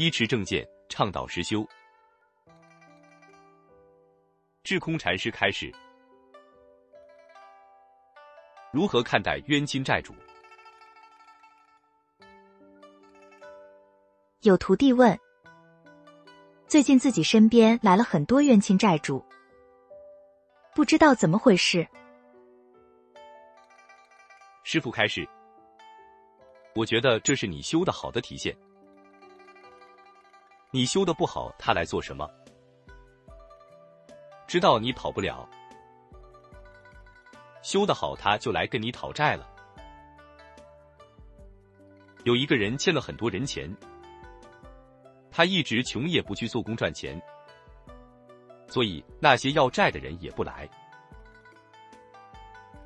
依持正见，倡导实修。智空禅师开始：如何看待冤亲债主？有徒弟问：最近自己身边来了很多冤亲债主，不知道怎么回事。师傅开始：我觉得这是你修的好的体现。你修的不好，他来做什么？知道你跑不了，修的好他就来跟你讨债了。有一个人欠了很多人钱，他一直穷也不去做工赚钱，所以那些要债的人也不来。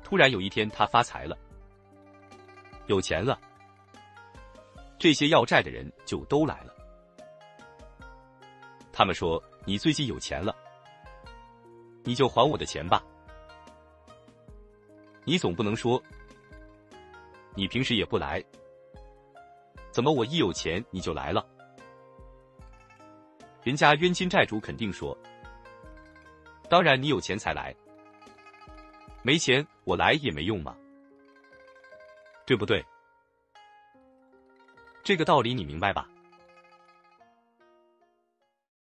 突然有一天他发财了，有钱了，这些要债的人就都来了。他们说：“你最近有钱了。”你就还我的钱吧，你总不能说你平时也不来，怎么我一有钱你就来了？人家冤亲债主肯定说，当然你有钱才来，没钱我来也没用嘛，对不对？这个道理你明白吧？